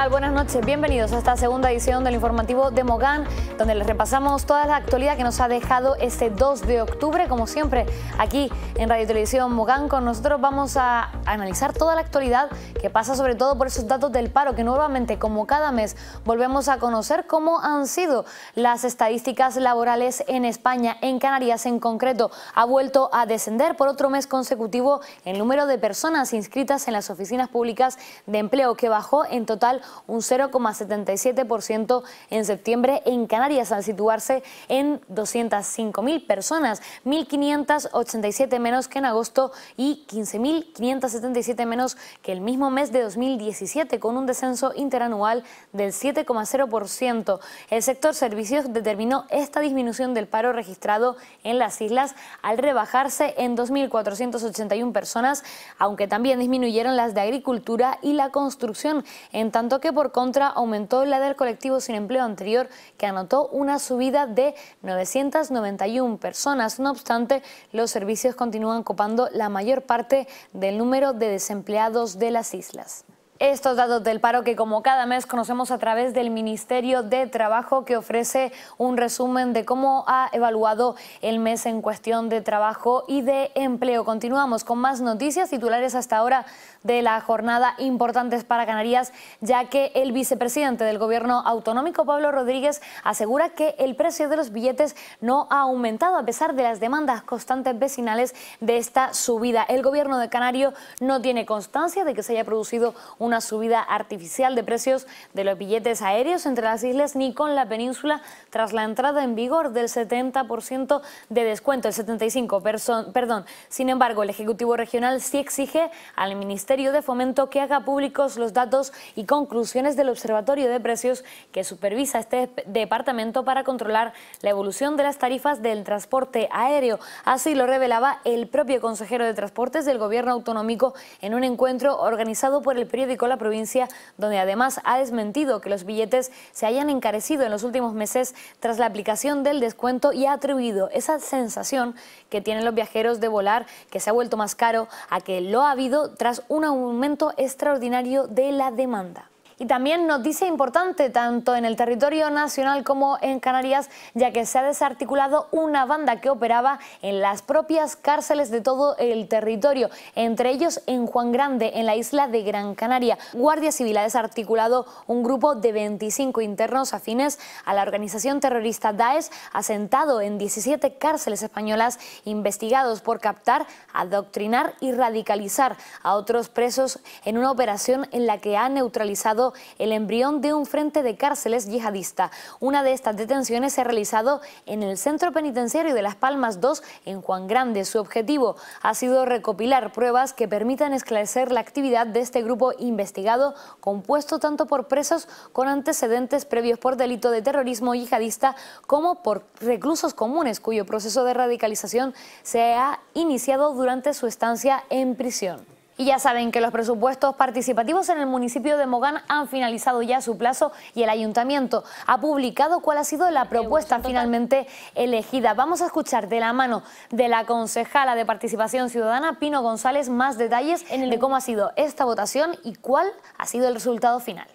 tal? Buenas noches. Bienvenidos a esta segunda edición del informativo de Mogán, donde les repasamos toda la actualidad que nos ha dejado este 2 de octubre. Como siempre, aquí en Radio Televisión Mogán, con nosotros vamos a analizar toda la actualidad que pasa sobre todo por esos datos del paro que nuevamente, como cada mes, volvemos a conocer cómo han sido las estadísticas laborales en España, en Canarias en concreto. Ha vuelto a descender por otro mes consecutivo el número de personas inscritas en las oficinas públicas de empleo, que bajó en total un 0,77% en septiembre en Canarias, al situarse en 205.000 personas, 1.587 menos que en agosto y 15.577 menos que el mismo mes de 2017, con un descenso interanual del 7,0%. El sector servicios determinó esta disminución del paro registrado en las islas al rebajarse en 2.481 personas, aunque también disminuyeron las de agricultura y la construcción, en tanto que por contra aumentó la del colectivo sin empleo anterior, que anotó una subida de 991 personas. No obstante, los servicios continúan copando la mayor parte del número de desempleados de las islas. Estos datos del paro que como cada mes conocemos a través del Ministerio de Trabajo que ofrece un resumen de cómo ha evaluado el mes en cuestión de trabajo y de empleo. Continuamos con más noticias titulares hasta ahora de la jornada importantes para Canarias, ya que el vicepresidente del Gobierno autonómico, Pablo Rodríguez, asegura que el precio de los billetes no ha aumentado a pesar de las demandas constantes vecinales de esta subida. El Gobierno de Canario no tiene constancia de que se haya producido una subida artificial de precios de los billetes aéreos entre las islas ni con la península tras la entrada en vigor del 70% de descuento, el 75%, perdón. Sin embargo, el Ejecutivo Regional sí exige al Ministerio de Fomento que haga públicos los datos y conclusiones del Observatorio de Precios que supervisa este departamento para controlar la evolución de las tarifas del transporte aéreo. Así lo revelaba el propio consejero de Transportes del Gobierno Autonómico en un encuentro organizado por el periódico La Provincia, donde además ha desmentido que los billetes se hayan encarecido en los últimos meses tras la aplicación del descuento y ha atribuido esa sensación que tienen los viajeros de volar, que se ha vuelto más caro, a que lo ha habido tras un un aumento extraordinario de la demanda. Y también noticia importante tanto en el territorio nacional como en Canarias, ya que se ha desarticulado una banda que operaba en las propias cárceles de todo el territorio, entre ellos en Juan Grande, en la isla de Gran Canaria. Guardia Civil ha desarticulado un grupo de 25 internos afines a la organización terrorista Daesh, asentado en 17 cárceles españolas, investigados por captar, adoctrinar y radicalizar a otros presos en una operación en la que ha neutralizado el embrión de un frente de cárceles yihadista. Una de estas detenciones se ha realizado en el Centro Penitenciario de Las Palmas 2 en Juan Grande. Su objetivo ha sido recopilar pruebas que permitan esclarecer la actividad de este grupo investigado, compuesto tanto por presos con antecedentes previos por delito de terrorismo yihadista como por reclusos comunes cuyo proceso de radicalización se ha iniciado durante su estancia en prisión. Y ya saben que los presupuestos participativos en el municipio de Mogán han finalizado ya su plazo y el ayuntamiento ha publicado cuál ha sido la propuesta finalmente elegida. Vamos a escuchar de la mano de la concejala de Participación Ciudadana, Pino González, más detalles de cómo ha sido esta votación y cuál ha sido el resultado final.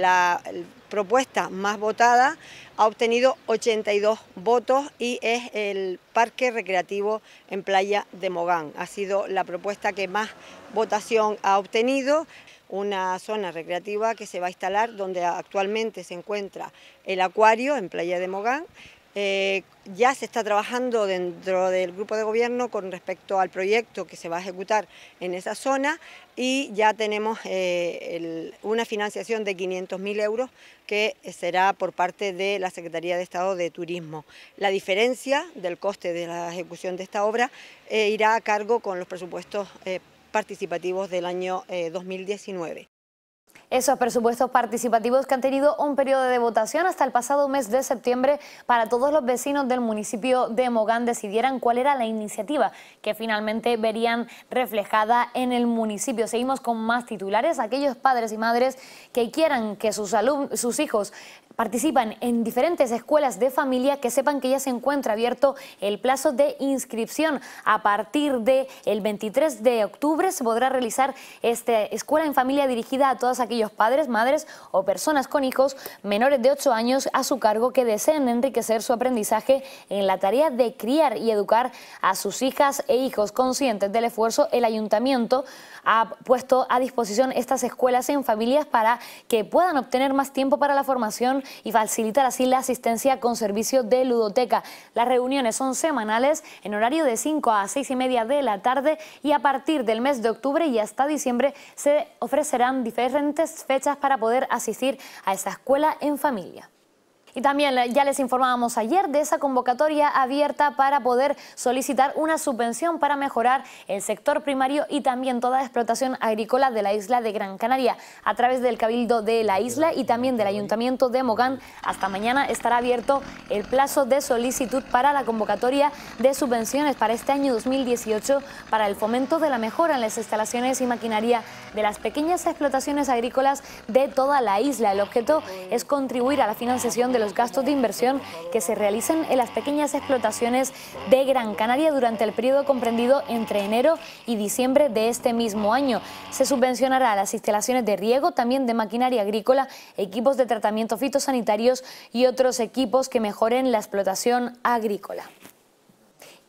La propuesta más votada ha obtenido 82 votos y es el Parque Recreativo en Playa de Mogán. Ha sido la propuesta que más votación ha obtenido una zona recreativa que se va a instalar donde actualmente se encuentra el acuario en Playa de Mogán eh, ya se está trabajando dentro del grupo de gobierno con respecto al proyecto que se va a ejecutar en esa zona y ya tenemos eh, una financiación de 500.000 euros que será por parte de la Secretaría de Estado de Turismo. La diferencia del coste de la ejecución de esta obra eh, irá a cargo con los presupuestos participativos del año 2019 esos presupuestos participativos que han tenido un periodo de votación hasta el pasado mes de septiembre para todos los vecinos del municipio de Mogán decidieran cuál era la iniciativa que finalmente verían reflejada en el municipio. Seguimos con más titulares. Aquellos padres y madres que quieran que sus, sus hijos participan en diferentes escuelas de familia, que sepan que ya se encuentra abierto el plazo de inscripción. A partir del el 23 de octubre se podrá realizar esta escuela en familia dirigida a todas aquellas aquellos padres, madres o personas con hijos menores de 8 años a su cargo que deseen enriquecer su aprendizaje en la tarea de criar y educar a sus hijas e hijos conscientes del esfuerzo. El ayuntamiento ha puesto a disposición estas escuelas en familias para que puedan obtener más tiempo para la formación y facilitar así la asistencia con servicio de ludoteca. Las reuniones son semanales en horario de 5 a 6 y media de la tarde y a partir del mes de octubre y hasta diciembre se ofrecerán diferentes fechas para poder asistir a esa escuela en familia. Y también ya les informábamos ayer de esa convocatoria abierta para poder solicitar una subvención para mejorar el sector primario y también toda explotación agrícola de la isla de Gran Canaria a través del Cabildo de la isla y también del Ayuntamiento de Mogán. Hasta mañana estará abierto el plazo de solicitud para la convocatoria de subvenciones para este año 2018 para el fomento de la mejora en las instalaciones y maquinaria de las pequeñas explotaciones agrícolas de toda la isla. El objeto es contribuir a la financiación de los gastos de inversión que se realicen en las pequeñas explotaciones de Gran Canaria durante el periodo comprendido entre enero y diciembre de este mismo año. Se subvencionará las instalaciones de riego, también de maquinaria agrícola, equipos de tratamiento fitosanitarios y otros equipos que mejoren la explotación agrícola.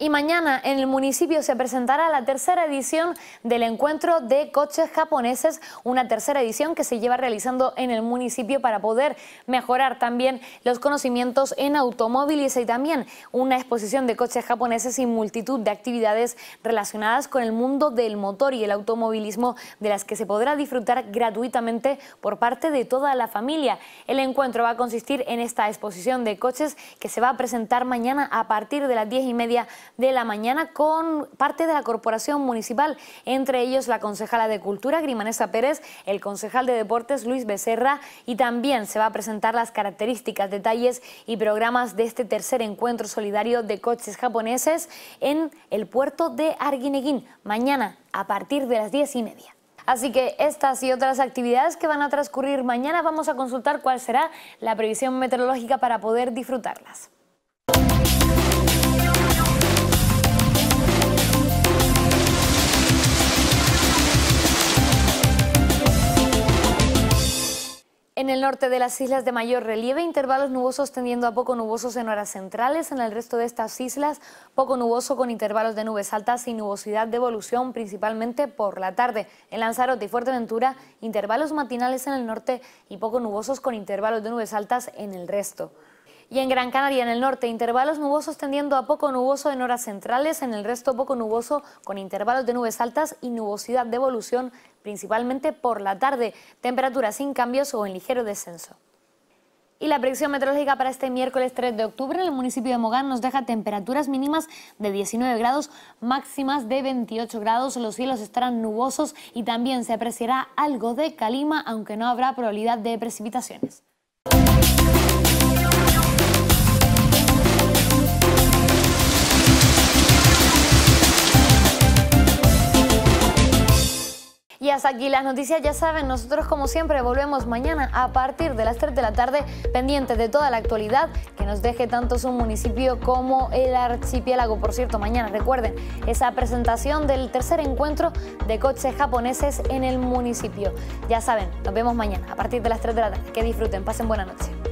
Y mañana en el municipio se presentará la tercera edición del encuentro de coches japoneses, una tercera edición que se lleva realizando en el municipio para poder mejorar también los conocimientos en automóviles y también una exposición de coches japoneses y multitud de actividades relacionadas con el mundo del motor y el automovilismo de las que se podrá disfrutar gratuitamente por parte de toda la familia. El encuentro va a consistir en esta exposición de coches que se va a presentar mañana a partir de las diez y media de la mañana con parte de la corporación municipal, entre ellos la concejala de Cultura, Grimanesa Pérez, el concejal de Deportes, Luis Becerra, y también se va a presentar las características, detalles y programas de este tercer encuentro solidario de coches japoneses en el puerto de Arguineguín, mañana a partir de las diez y media. Así que estas y otras actividades que van a transcurrir mañana vamos a consultar cuál será la previsión meteorológica para poder disfrutarlas. En el norte de las islas de mayor relieve, intervalos nubosos tendiendo a poco nubosos en horas centrales. En el resto de estas islas, poco nuboso con intervalos de nubes altas y nubosidad de evolución, principalmente por la tarde. En Lanzarote y Fuerteventura, intervalos matinales en el norte y poco nubosos con intervalos de nubes altas en el resto. Y en Gran Canaria, en el norte, intervalos nubosos tendiendo a poco nuboso en horas centrales, en el resto poco nuboso con intervalos de nubes altas y nubosidad de evolución, principalmente por la tarde, temperaturas sin cambios o en ligero descenso. Y la predicción meteorológica para este miércoles 3 de octubre en el municipio de Mogán nos deja temperaturas mínimas de 19 grados, máximas de 28 grados. Los cielos estarán nubosos y también se apreciará algo de calima, aunque no habrá probabilidad de precipitaciones. Y hasta aquí las noticias, ya saben, nosotros como siempre volvemos mañana a partir de las 3 de la tarde, pendientes de toda la actualidad que nos deje tanto su municipio como el archipiélago. Por cierto, mañana recuerden esa presentación del tercer encuentro de coches japoneses en el municipio. Ya saben, nos vemos mañana a partir de las 3 de la tarde. Que disfruten, pasen buena noche.